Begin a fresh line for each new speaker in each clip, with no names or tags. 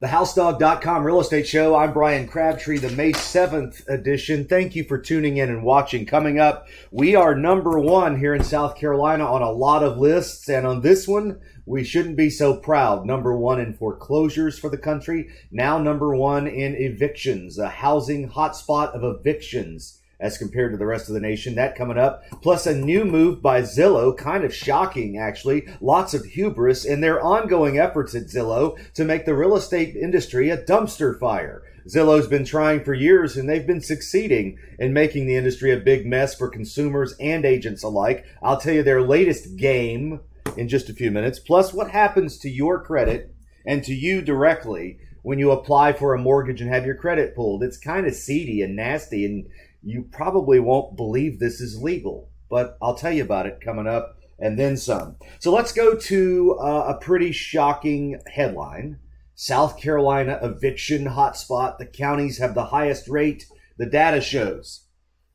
The HouseDog.com real estate show. I'm Bryan Crabtree, the May 7th edition. Thank you for tuning in and watching. Coming up, we are number one here in South Carolina on a lot of lists. And on this one, we shouldn't be so proud. Number one in foreclosures for the country. Now number one in evictions, a housing hotspot of evictions as compared to the rest of the nation. That coming up. Plus a new move by Zillow, kind of shocking actually. Lots of hubris in their ongoing efforts at Zillow to make the real estate industry a dumpster fire. Zillow's been trying for years and they've been succeeding in making the industry a big mess for consumers and agents alike. I'll tell you their latest game in just a few minutes. Plus what happens to your credit and to you directly when you apply for a mortgage and have your credit pulled. It's kind of seedy and nasty and you probably won't believe this is legal, but I'll tell you about it coming up and then some. So let's go to uh, a pretty shocking headline. South Carolina eviction hotspot. The counties have the highest rate, the data shows.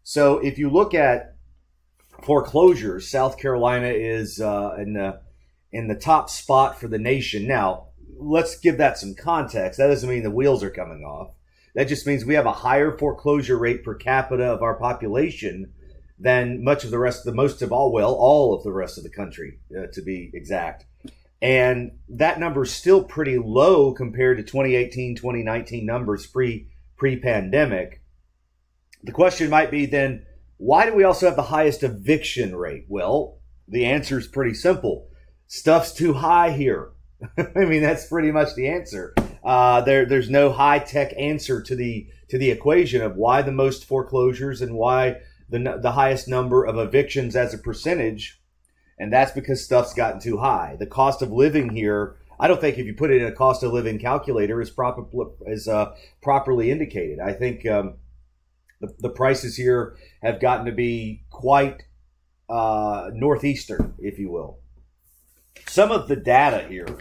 So if you look at foreclosures, South Carolina is uh, in the in the top spot for the nation. Now, let's give that some context. That doesn't mean the wheels are coming off. That just means we have a higher foreclosure rate per capita of our population than much of the rest of the most of all, well, all of the rest of the country, uh, to be exact. And that number is still pretty low compared to 2018, 2019 numbers pre pre pandemic. The question might be then, why do we also have the highest eviction rate? Well, the answer is pretty simple. Stuff's too high here. I mean, that's pretty much the answer. Uh, there, there's no high tech answer to the to the equation of why the most foreclosures and why the the highest number of evictions as a percentage, and that's because stuff's gotten too high. The cost of living here, I don't think if you put it in a cost of living calculator is proper is uh, properly indicated. I think um, the the prices here have gotten to be quite uh, northeastern, if you will. Some of the data here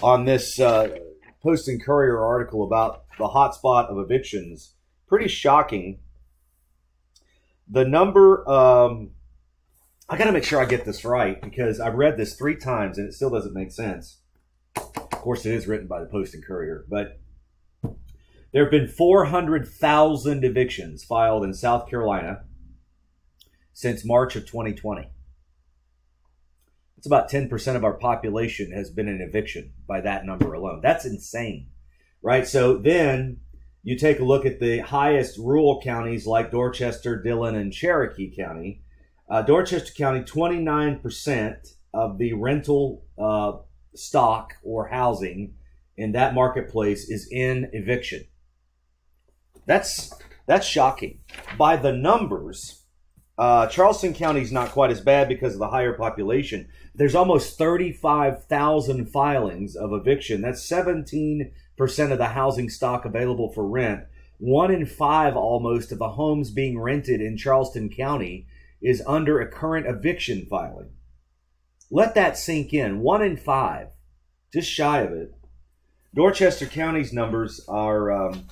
on this. Uh, Post and Courier article about the hotspot of evictions. Pretty shocking. The number, um, I got to make sure I get this right because I've read this three times and it still doesn't make sense. Of course, it is written by the Post and Courier, but there have been 400,000 evictions filed in South Carolina since March of 2020. It's about 10% of our population has been in eviction by that number alone. That's insane, right? So then you take a look at the highest rural counties like Dorchester, Dillon, and Cherokee County. Uh, Dorchester County, 29% of the rental uh, stock or housing in that marketplace is in eviction. That's that's shocking. By the numbers, uh, Charleston County is not quite as bad because of the higher population. There's almost 35,000 filings of eviction. That's 17% of the housing stock available for rent. One in five almost of the homes being rented in Charleston County is under a current eviction filing. Let that sink in. One in five, just shy of it. Dorchester County's numbers are um,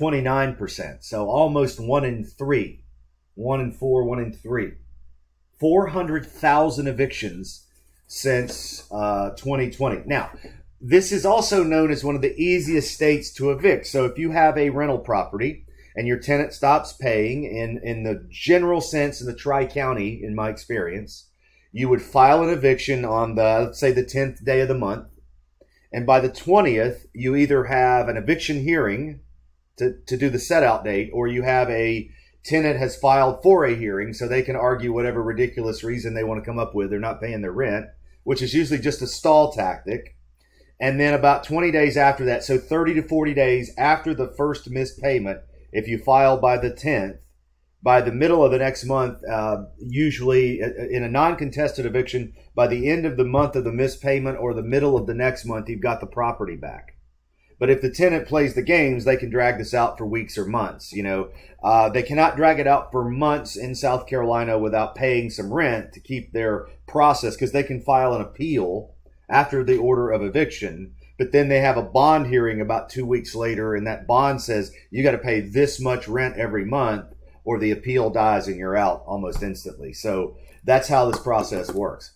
29%. So almost one in three, one in four, one in three. 400,000 evictions since uh, 2020. Now, this is also known as one of the easiest states to evict. So if you have a rental property and your tenant stops paying, in, in the general sense, in the Tri County, in my experience, you would file an eviction on the, let's say, the 10th day of the month. And by the 20th, you either have an eviction hearing to, to do the set out date, or you have a tenant has filed for a hearing so they can argue whatever ridiculous reason they want to come up with. They're not paying their rent, which is usually just a stall tactic. And then about 20 days after that, so 30 to 40 days after the first missed payment, if you file by the 10th, by the middle of the next month, uh, usually uh, in a non contested eviction, by the end of the month of the missed payment or the middle of the next month, you've got the property back. But if the tenant plays the games, they can drag this out for weeks or months. You know, uh, they cannot drag it out for months in South Carolina without paying some rent to keep their process because they can file an appeal after the order of eviction. But then they have a bond hearing about two weeks later, and that bond says you got to pay this much rent every month, or the appeal dies and you're out almost instantly. So that's how this process works.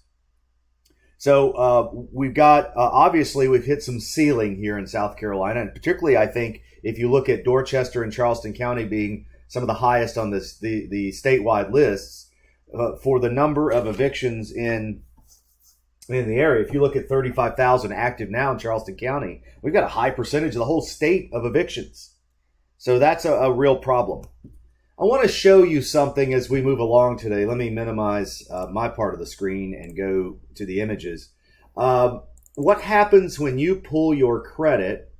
So uh, we've got uh, obviously we've hit some ceiling here in South Carolina, and particularly I think if you look at Dorchester and Charleston County being some of the highest on this the the statewide lists uh, for the number of evictions in in the area. If you look at 35,000 active now in Charleston County, we've got a high percentage of the whole state of evictions. So that's a, a real problem. I want to show you something as we move along today. Let me minimize uh, my part of the screen and go to the images. Uh, what happens when you pull your credit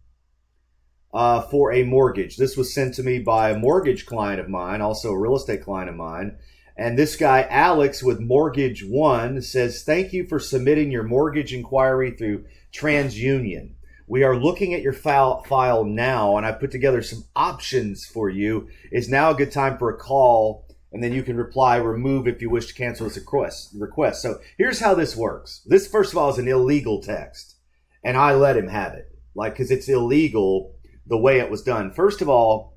uh, for a mortgage? This was sent to me by a mortgage client of mine, also a real estate client of mine. And this guy, Alex with Mortgage One, says, Thank you for submitting your mortgage inquiry through TransUnion. We are looking at your file, file now, and I put together some options for you. Is now a good time for a call? And then you can reply, remove if you wish to cancel this request. request. So here's how this works. This, first of all, is an illegal text, and I let him have it, like because it's illegal the way it was done. First of all,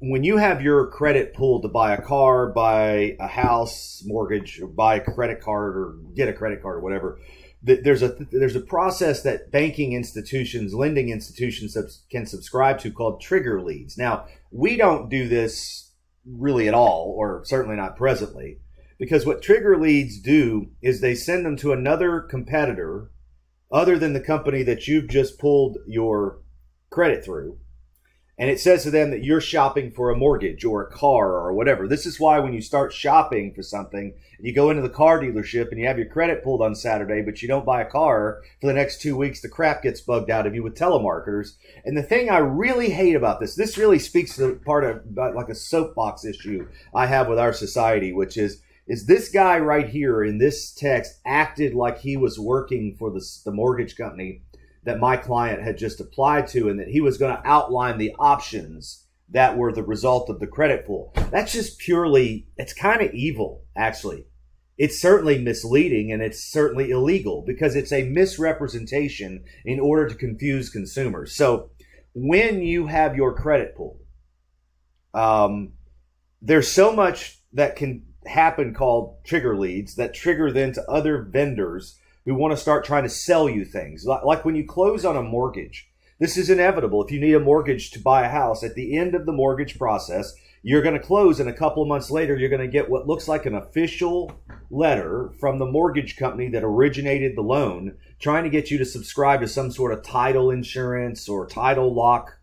when you have your credit pulled to buy a car, buy a house, mortgage, or buy a credit card, or get a credit card, or whatever there's a there's a process that banking institutions, lending institutions can subscribe to called trigger leads. Now, we don't do this really at all, or certainly not presently, because what trigger leads do is they send them to another competitor other than the company that you've just pulled your credit through and it says to them that you're shopping for a mortgage or a car or whatever. This is why when you start shopping for something, you go into the car dealership and you have your credit pulled on Saturday, but you don't buy a car for the next two weeks, the crap gets bugged out of you with telemarketers. And the thing I really hate about this, this really speaks to the part of like a soapbox issue I have with our society, which is is this guy right here in this text acted like he was working for the, the mortgage company that my client had just applied to and that he was going to outline the options that were the result of the credit pull. That's just purely, it's kind of evil, actually. It's certainly misleading and it's certainly illegal because it's a misrepresentation in order to confuse consumers. So when you have your credit pull, um, there's so much that can happen called trigger leads that trigger then to other vendors who want to start trying to sell you things. Like when you close on a mortgage, this is inevitable. If you need a mortgage to buy a house, at the end of the mortgage process, you're going to close, and a couple of months later, you're going to get what looks like an official letter from the mortgage company that originated the loan, trying to get you to subscribe to some sort of title insurance or title lock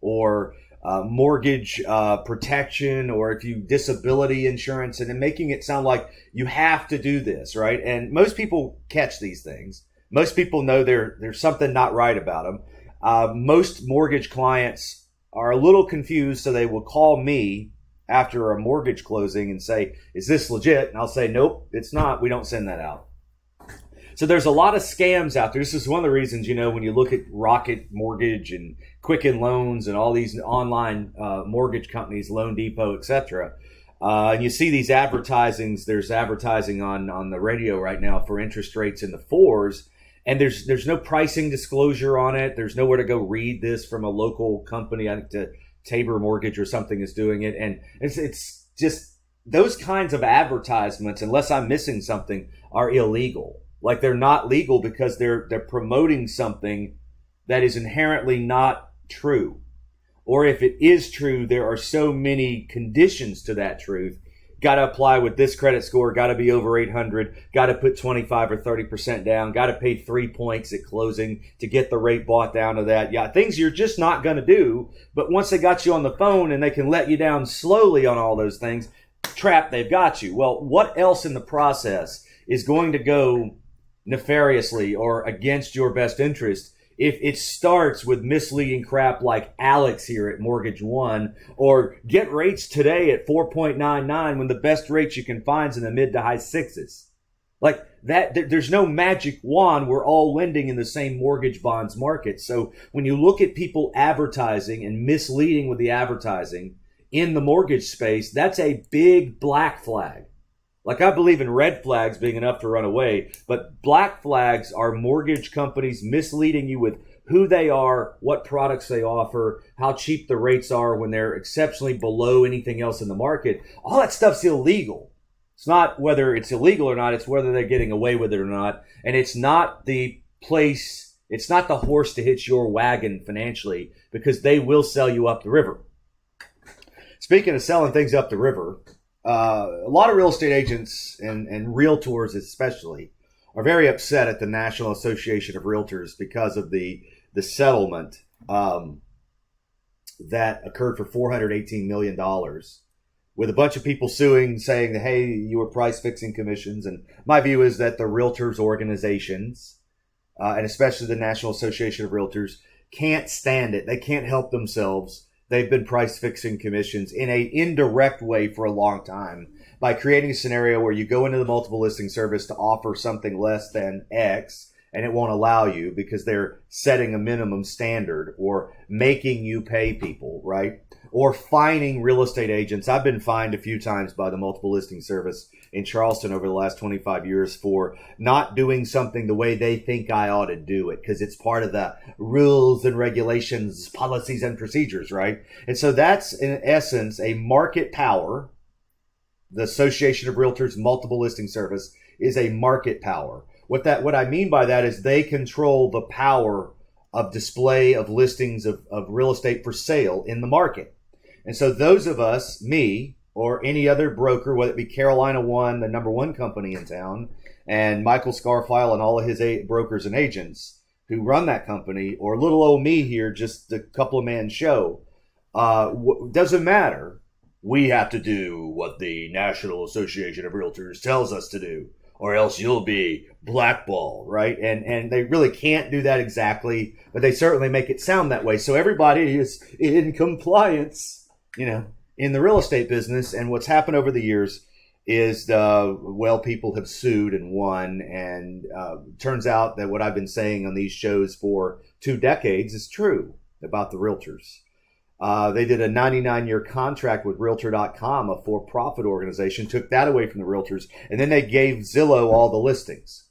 or uh, mortgage uh, protection or if you disability insurance and then making it sound like you have to do this right? And most people catch these things. Most people know there there's something not right about them uh, most mortgage clients are a little confused so they will call me after a mortgage closing and say is this legit? And i'll say nope it's not. We don't send that out so there's a lot of scams out there. This is one of the reasons, you know, when you look at Rocket Mortgage and Quicken Loans and all these online uh, mortgage companies, Loan Depot, etc. Uh, and you see these advertisings. There's advertising on on the radio right now for interest rates in the fours, and there's there's no pricing disclosure on it. There's nowhere to go read this from a local company. I think the Tabor Mortgage or something is doing it, and it's it's just those kinds of advertisements. Unless I'm missing something, are illegal. Like they're not legal because they're they're promoting something that is inherently not true. Or if it is true, there are so many conditions to that truth. Got to apply with this credit score, got to be over 800, got to put 25 or 30% down, got to pay three points at closing to get the rate bought down to that. Yeah, things you're just not going to do. But once they got you on the phone and they can let you down slowly on all those things, trap, they've got you. Well, what else in the process is going to go nefariously or against your best interest if it starts with misleading crap like Alex here at Mortgage One or get rates today at 4.99 when the best rates you can find is in the mid to high sixes. Like that, there's no magic wand. We're all lending in the same mortgage bonds market. So when you look at people advertising and misleading with the advertising in the mortgage space, that's a big black flag. Like I believe in red flags being enough to run away, but black flags are mortgage companies misleading you with who they are, what products they offer, how cheap the rates are when they're exceptionally below anything else in the market. All that stuff's illegal. It's not whether it's illegal or not, it's whether they're getting away with it or not. And it's not the place, it's not the horse to hitch your wagon financially because they will sell you up the river. Speaking of selling things up the river, uh, a lot of real estate agents and, and realtors, especially, are very upset at the National Association of Realtors because of the the settlement um, that occurred for four hundred eighteen million dollars, with a bunch of people suing, saying that hey, you were price fixing commissions. And my view is that the realtors organizations, uh, and especially the National Association of Realtors, can't stand it. They can't help themselves. They've been price fixing commissions in a indirect way for a long time by creating a scenario where you go into the multiple listing service to offer something less than X and it won't allow you because they're setting a minimum standard or making you pay people, right? Or fining real estate agents. I've been fined a few times by the multiple listing service in Charleston over the last 25 years for not doing something the way they think I ought to do it because it's part of the rules and regulations, policies and procedures, right? And so that's in essence a market power the Association of Realtors multiple listing service is a market power. What that what I mean by that is they control the power of display of listings of, of real estate for sale in the market. And so those of us, me, or any other broker, whether it be Carolina One, the number one company in town, and Michael Scarafile and all of his brokers and agents who run that company, or little old me here, just a couple of man show, uh, w- doesn't matter we have to do what the National Association of Realtors tells us to do, or else you'll be blackballed, right? And and they really can't do that exactly, but they certainly make it sound that way. So everybody is in compliance, you know, in the real estate business. And what's happened over the years is uh, well, people have sued and won, and uh, turns out that what I've been saying on these shows for two decades is true about the realtors. Uh, they did a 99 year contract with Realtor.com, a for profit organization, took that away from the realtors, and then they gave Zillow all the listings.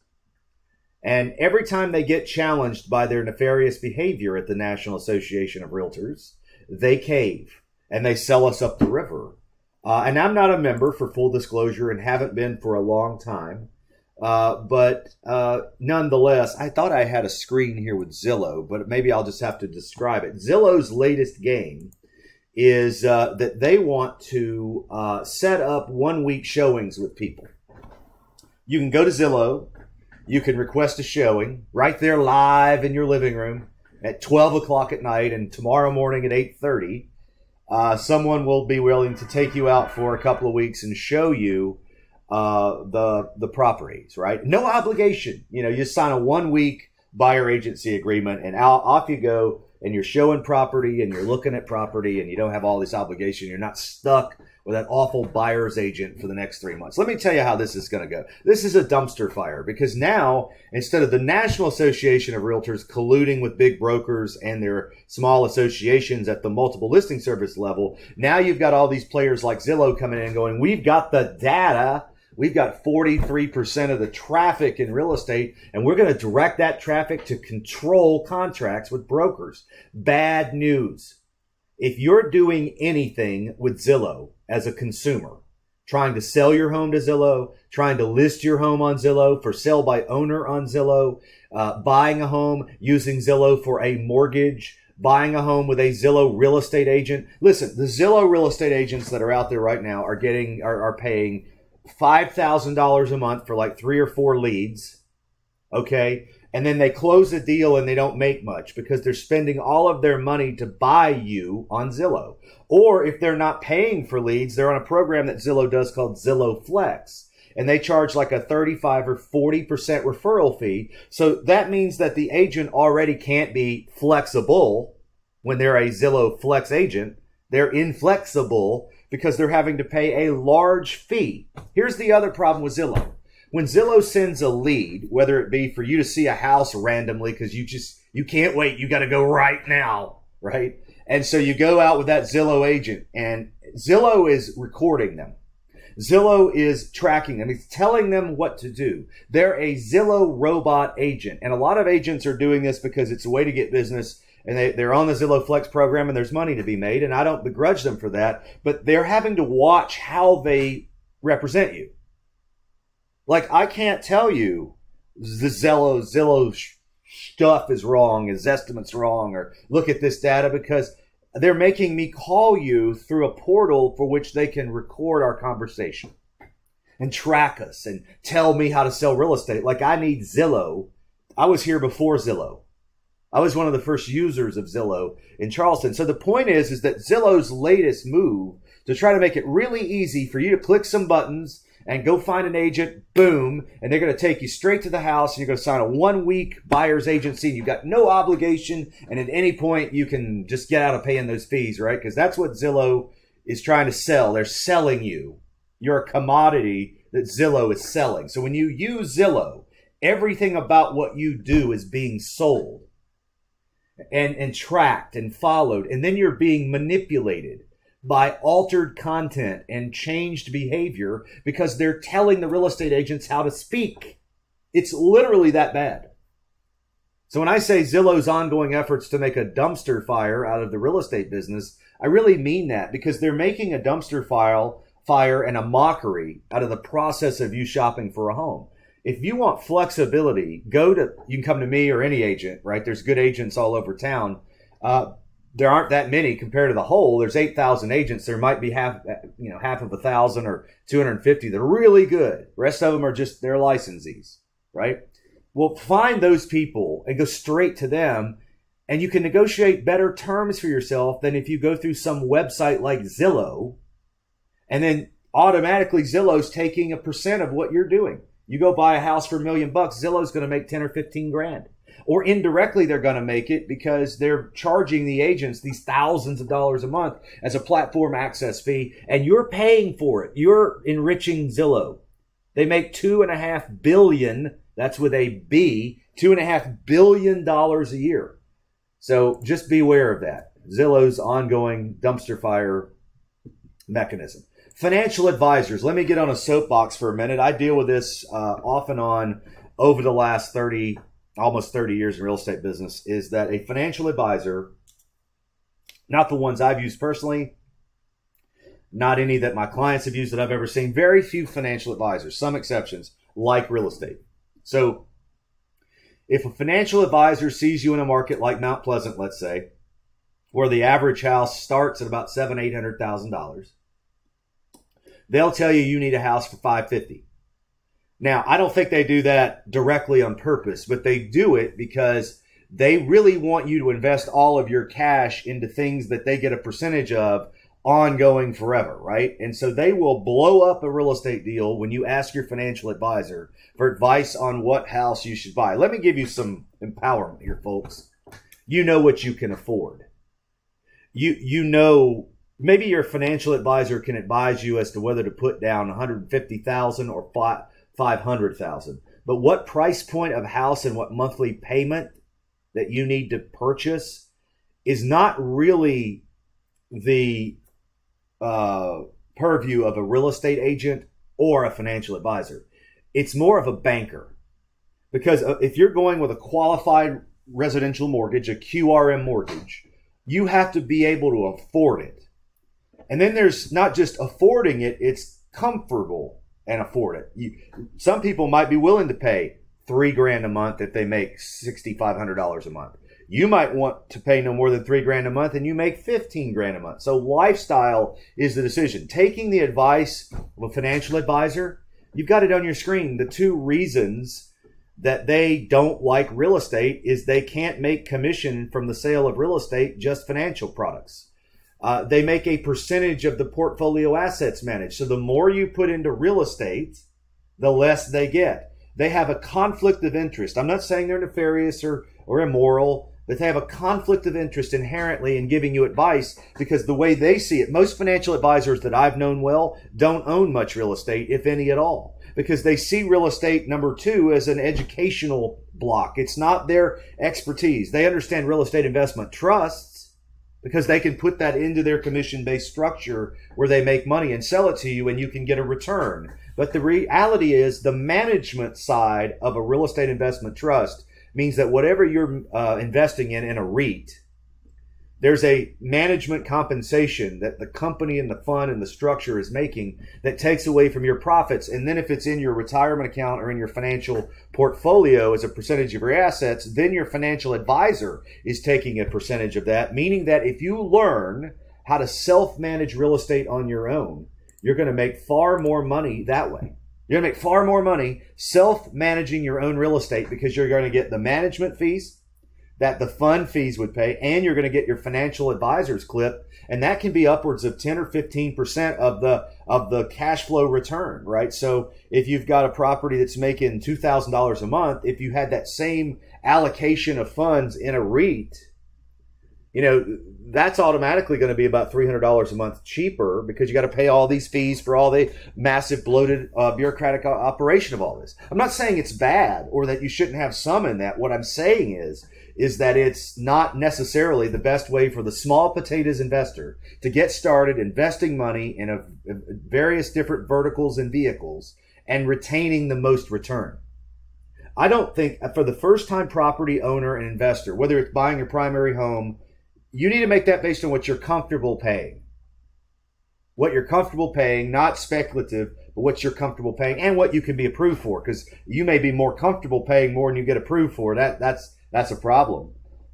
And every time they get challenged by their nefarious behavior at the National Association of Realtors, they cave and they sell us up the river. Uh, and I'm not a member, for full disclosure, and haven't been for a long time. Uh, but uh, nonetheless, I thought I had a screen here with Zillow, but maybe I'll just have to describe it. Zillow's latest game is uh, that they want to uh, set up one week showings with people. You can go to Zillow, you can request a showing right there live in your living room at 12 o'clock at night, and tomorrow morning at 8:30. Uh, someone will be willing to take you out for a couple of weeks and show you uh, the the properties, right? No obligation. You know, you sign a one week buyer agency agreement, and out, off you go. And you're showing property, and you're looking at property, and you don't have all this obligation. You're not stuck with that awful buyer's agent for the next three months. Let me tell you how this is going to go. This is a dumpster fire because now instead of the National Association of Realtors colluding with big brokers and their small associations at the multiple listing service level, now you've got all these players like Zillow coming in and going, we've got the data We've got 43% of the traffic in real estate, and we're going to direct that traffic to control contracts with brokers. Bad news. If you're doing anything with Zillow as a consumer, trying to sell your home to Zillow, trying to list your home on Zillow, for sale by owner on Zillow, uh, buying a home using Zillow for a mortgage, buying a home with a Zillow real estate agent. Listen, the Zillow real estate agents that are out there right now are getting, are, are paying $5,000 a month for like three or four leads. Okay. And then they close the deal and they don't make much because they're spending all of their money to buy you on Zillow. Or if they're not paying for leads, they're on a program that Zillow does called Zillow Flex. And they charge like a 35 or 40% referral fee. So that means that the agent already can't be flexible when they're a Zillow Flex agent. They're inflexible because they're having to pay a large fee. Here's the other problem with Zillow. When Zillow sends a lead, whether it be for you to see a house randomly because you just you can't wait, you got to go right now, right? And so you go out with that Zillow agent and Zillow is recording them. Zillow is tracking them. He's telling them what to do. They're a Zillow robot agent. And a lot of agents are doing this because it's a way to get business and they, they're on the Zillow Flex program and there's money to be made. And I don't begrudge them for that, but they're having to watch how they represent you. Like I can't tell you the Zillow Zillow stuff is wrong, his estimates wrong, or look at this data because they're making me call you through a portal for which they can record our conversation and track us and tell me how to sell real estate. Like I need Zillow. I was here before Zillow. I was one of the first users of Zillow in Charleston. So the point is, is that Zillow's latest move to try to make it really easy for you to click some buttons and go find an agent, boom, and they're going to take you straight to the house and you're going to sign a one week buyer's agency. You've got no obligation. And at any point, you can just get out of paying those fees, right? Because that's what Zillow is trying to sell. They're selling you. You're a commodity that Zillow is selling. So when you use Zillow, everything about what you do is being sold and, and tracked and followed. And then you're being manipulated by altered content and changed behavior because they're telling the real estate agents how to speak. It's literally that bad. So when I say Zillow's ongoing efforts to make a dumpster fire out of the real estate business, I really mean that because they're making a dumpster file fire and a mockery out of the process of you shopping for a home. If you want flexibility, go to you can come to me or any agent, right? There's good agents all over town. Uh, there aren't that many compared to the whole. There's 8,000 agents. There might be half, you know, half of a thousand or 250 that are really good. The rest of them are just their licensees, right? Well, find those people and go straight to them and you can negotiate better terms for yourself than if you go through some website like Zillow and then automatically Zillow's taking a percent of what you're doing. You go buy a house for a million bucks, Zillow's going to make 10 or 15 grand or indirectly they're going to make it because they're charging the agents these thousands of dollars a month as a platform access fee and you're paying for it. You're enriching zillow. They make two and a half billion that's with a b two and a half billion dollars a year. So just beware of that. Zillow's ongoing dumpster fire mechanism. Financial advisors. Let me get on a soapbox for a minute. I deal with this uh, off and on over the last 30 almost 30 years in real estate business is that a financial advisor, not the ones I've used personally, not any that my clients have used that I've ever seen, very few financial advisors, some exceptions, like real estate. So if a financial advisor sees you in a market like Mount Pleasant, let's say, where the average house starts at about seven, eight hundred thousand dollars, they'll tell you you need a house for five fifty. Now, I don't think they do that directly on purpose, but they do it because they really want you to invest all of your cash into things that they get a percentage of ongoing forever, right? And so they will blow up a real estate deal when you ask your financial advisor for advice on what house you should buy. Let me give you some empowerment here, folks. You know what you can afford. You you know maybe your financial advisor can advise you as to whether to put down 150,000 or 5 500,000. But what price point of house and what monthly payment that you need to purchase is not really the uh, purview of a real estate agent or a financial advisor. It's more of a banker. Because uh, if you're going with a qualified residential mortgage, a QRM mortgage, you have to be able to afford it. And then there's not just affording it, it's comfortable and afford it. You, some people might be willing to pay three grand a month if they make sixty five hundred dollars a month. You might want to pay no more than three grand a month and you make 15 grand a month. So lifestyle is the decision. Taking the advice of a financial advisor, you've got it on your screen. The two reasons that they don't like real estate is they can't make commission from the sale of real estate, just financial products. Uh, they make a percentage of the portfolio assets managed. So the more you put into real estate, the less they get. They have a conflict of interest. I'm not saying they're nefarious or, or immoral, but they have a conflict of interest inherently in giving you advice because the way they see it, most financial advisors that I've known well don't own much real estate, if any at all, because they see real estate, number two, as an educational block. It's not their expertise. They understand real estate investment trusts because they can put that into their commission based structure where they make money and sell it to you and you can get a return. But the reality is the management side of a real estate investment trust means that whatever you're uh, investing in in a REIT, there's a management compensation that the company and the fund and the structure is making that takes away from your profits. And then if it's in your retirement account or in your financial portfolio as a percentage of your assets, then your financial advisor is taking a percentage of that, meaning that if you learn how to self manage real estate on your own, you're going to make far more money that way. You're going to make far more money self managing your own real estate because you're going to get the management fees that the fund fees would pay, and you're going to get your financial advisors clip, and that can be upwards of 10 or 15 percent of the of the cash flow return, right? So if you've got a property that's making two thousand dollars a month, if you had that same allocation of funds in a REIT, you know that's automatically going to be about $300 a month cheaper because you got to pay all these fees for all the massive bloated uh, bureaucratic operation of all this. I'm not saying it's bad or that you shouldn't have some in that. What I'm saying is is that it's not necessarily the best way for the small potatoes investor to get started investing money in a, various different verticals and vehicles and retaining the most return. I don't think uh, for the first time property owner and investor, whether it's buying your primary home, you need to make that based on what you're comfortable paying. What you're comfortable paying, not speculative, but what you're comfortable paying and what you can be approved for. Because you may be more comfortable paying more than you get approved for. That that's that's a problem.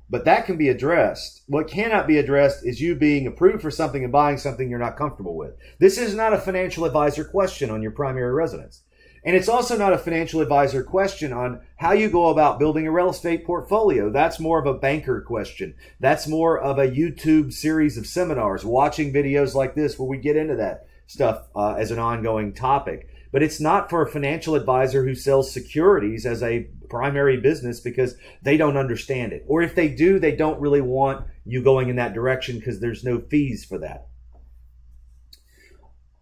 But that can be addressed. What cannot be addressed is you being approved for something and buying something you're not comfortable with. This is not a financial advisor question on your primary residence. And it's also not a financial advisor question on how you go about building a real estate portfolio. That's more of a banker question. That's more of a YouTube series of seminars, watching videos like this where we get into that stuff uh, as an ongoing topic. But it's not for a financial advisor who sells securities as a primary business because they don't understand it. Or if they do, they don't really want you going in that direction because there's no fees for that.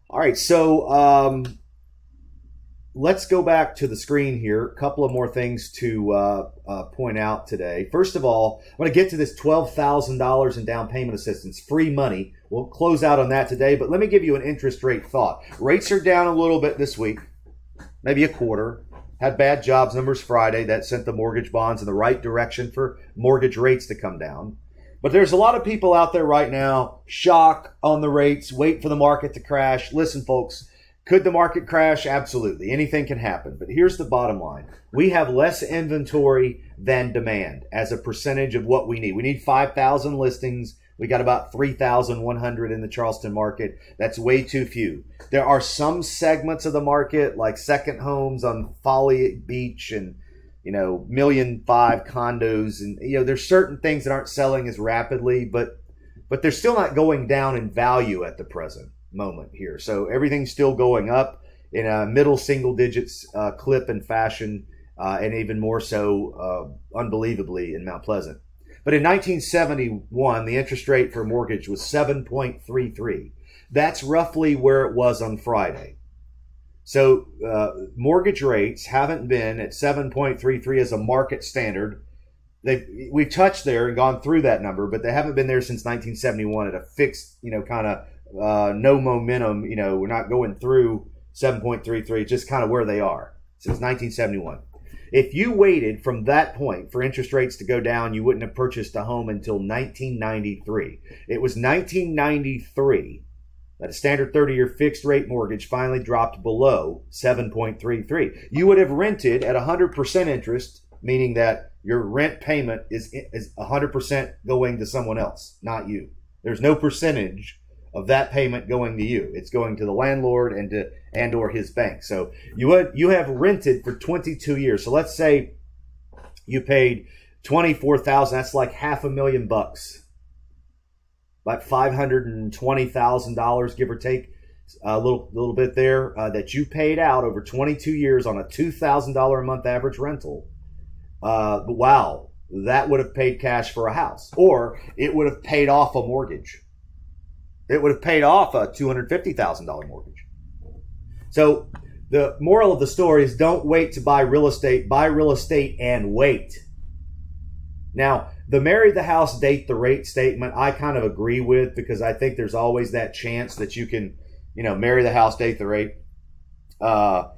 All right, so um, let's go back to the screen here. A couple of more things to uh, uh, point out today. First of all, I want to get to this $12,000 in down payment assistance, free money. We'll close out on that today, but let me give you an interest rate thought. Rates are down a little bit this week, maybe a quarter. Had bad jobs numbers Friday that sent the mortgage bonds in the right direction for mortgage rates to come down. But there's a lot of people out there right now, shock on the rates, wait for the market to crash. Listen, folks, could the market crash? Absolutely. Anything can happen. But here's the bottom line we have less inventory than demand as a percentage of what we need. We need 5,000 listings. We got about 3,100 in the Charleston market. That's way too few. There are some segments of the market, like second homes on Folly Beach and you know, million five condos, and you know, there's certain things that aren't selling as rapidly, but but they're still not going down in value at the present moment here. So everything's still going up in a middle single digits uh, clip and fashion, uh, and even more so, uh, unbelievably, in Mount Pleasant. But in 1971, the interest rate for mortgage was 7.33. That's roughly where it was on Friday. So uh, mortgage rates haven't been at 7.33 as a market standard. They we've touched there and gone through that number, but they haven't been there since 1971 at a fixed, you know, kind of uh, no momentum. You know, we're not going through 7.33, just kind of where they are since 1971. If you waited from that point for interest rates to go down, you wouldn't have purchased a home until 1993. It was 1993 that a standard 30 year fixed rate mortgage finally dropped below 7.33. You would have rented at 100% interest, meaning that your rent payment is, is 100% going to someone else, not you. There's no percentage of that payment going to you. It's going to the landlord and to and or his bank. So you would you have rented for 22 years. So let's say you paid 24,000. That's like half a million bucks. About $520,000 give or take a little little bit there uh, that you paid out over 22 years on a $2,000 a month average rental. Uh, wow, that would have paid cash for a house or it would have paid off a mortgage it would have paid off a $250,000 mortgage. So the moral of the story is don't wait to buy real estate, buy real estate and wait. Now, the marry the house, date the rate statement, I kind of agree with because I think there's always that chance that you can, you know, marry the house, date the rate. Uh,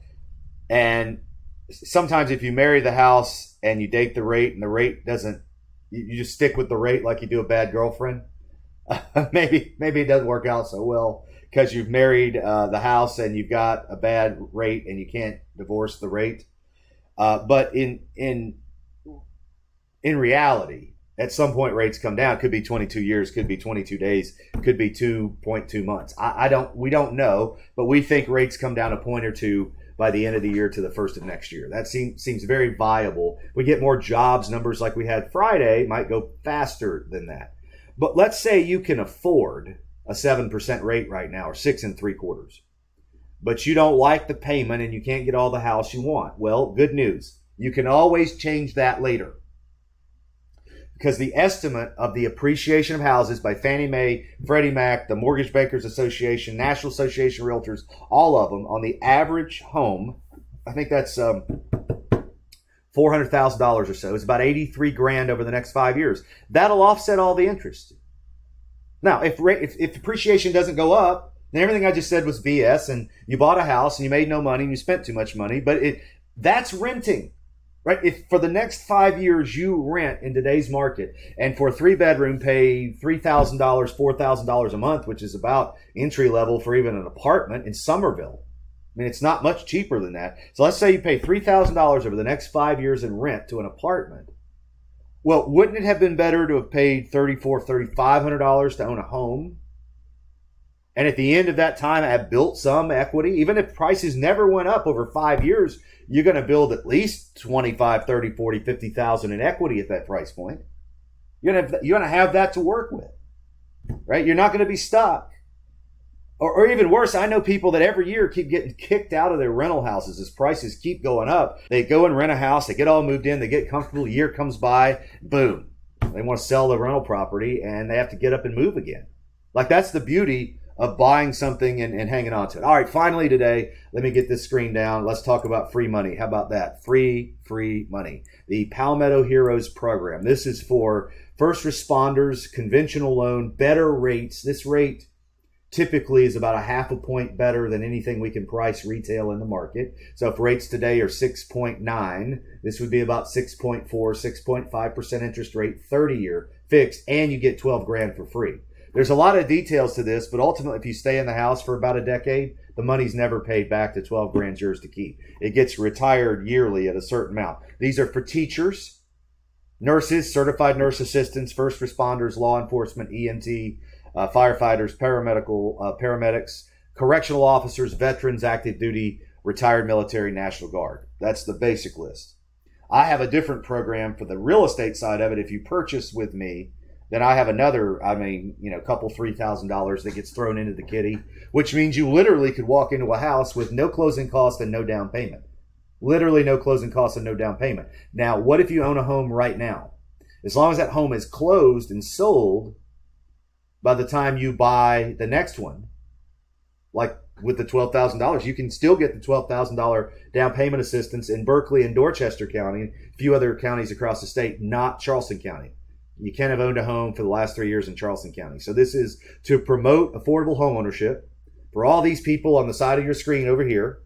and sometimes if you marry the house and you date the rate and the rate doesn't, you, you just stick with the rate like you do a bad girlfriend maybe maybe it doesn't work out so well because you've married uh, the house and you've got a bad rate and you can't divorce the rate. Uh, but in in in reality, at some point rates come down. Could be 22 years, could be 22 days, could be 2.2 months. I, I don't we don't know, but we think rates come down a point or two by the end of the year to the first of next year. That seems seems very viable. We get more jobs numbers like we had Friday might go faster than that. But let's say you can afford a 7% rate right now or six and three quarters, but you don't like the payment and you can't get all the house you want. Well, good news. You can always change that later because the estimate of the appreciation of houses by Fannie Mae, Freddie Mac, the Mortgage Bankers Association, National Association of Realtors, all of them on the average home, I think that's um, four hundred thousand dollars or so. It's about eighty three grand over the next five years. That'll offset all the interest. Now, if if, if appreciation doesn't go up, then everything I just said was BS, and you bought a house and you made no money and you spent too much money. But it that's renting right? If for the next five years you rent in today's market and for a three bedroom pay $3,000, $4,000 a month, which is about entry level for even an apartment in Summerville. I mean, it's not much cheaper than that. So let's say you pay $3,000 over the next five years in rent to an apartment. Well, wouldn't it have been better to have paid $3,400, $3,500 to own a home? And at the end of that time, have built some equity. Even if prices never went up over five years, you're going to build at least 25, 30, 40, 50,000 in equity at that price point. You're going to have, you're going to have that to work with, right? You're not going to be stuck. Or, or even worse, I know people that every year keep getting kicked out of their rental houses as prices keep going up. They go and rent a house, they get all moved in, they get comfortable, year comes by, boom. They want to sell the rental property and they have to get up and move again. Like that's the beauty of buying something and, and hanging on to it. All right, finally today, let me get this screen down. Let's talk about free money. How about that? Free, free money. The Palmetto Heroes program. This is for first responders, conventional loan, better rates. This rate typically is about a half a point better than anything we can price retail in the market. So if rates today are 6.9, this would be about 6.4, 6.5% interest rate, 30 year fixed, and you get 12 grand for free. There's a lot of details to this, but ultimately, if you stay in the house for about a decade, the money's never paid back to 12 grand yours to keep. It gets retired yearly at a certain amount. These are for teachers, nurses, certified nurse assistants, first responders, law enforcement, EMT, uh, firefighters, paramedical, uh, paramedics, correctional officers, veterans, active duty, retired military, National Guard. That's the basic list. I have a different program for the real estate side of it. If you purchase with me, then I have another, I mean, you know, a couple three thousand dollars that gets thrown into the kitty, which means you literally could walk into a house with no closing cost and no down payment. Literally no closing costs and no down payment. Now, what if you own a home right now? As long as that home is closed and sold by the time you buy the next one, like with the $12,000, you can still get the $12,000 down payment assistance in Berkeley and Dorchester County, and a few other counties across the state, not Charleston County you can't have owned a home for the last three years in Charleston County. So this is to promote affordable homeownership for all these people on the side of your screen over here.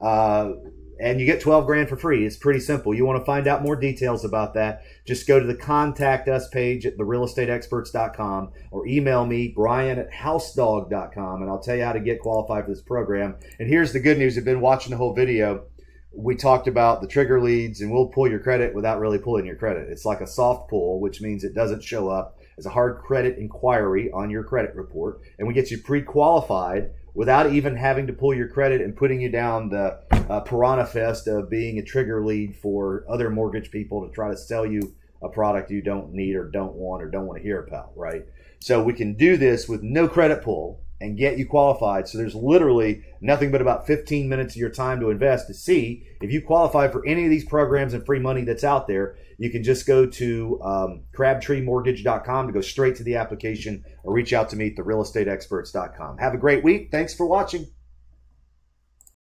Uh, and you get 12 grand for free. It's pretty simple. You want to find out more details about that, just go to the contact us page at therealestateexperts.com or email me, brian at housedog.com, and I'll tell you how to get qualified for this program. And here's the good news. I've been watching the whole video we talked about the trigger leads and we'll pull your credit without really pulling your credit. It's like a soft pull, which means it doesn't show up as a hard credit inquiry on your credit report. And we get you pre qualified without even having to pull your credit and putting you down the uh, piranha fest of being a trigger lead for other mortgage people to try to sell you a product you don't need or don't want or don't want to hear about, right? So we can do this with no credit pull and get you qualified. So there's literally nothing but about 15 minutes of your time to invest to see if you qualify for any of these programs and free money that's out there. You can just go to um, crabtreemortgage.com to go straight to the application or reach out to me at therealestateexperts.com. Have a great week. Thanks for watching.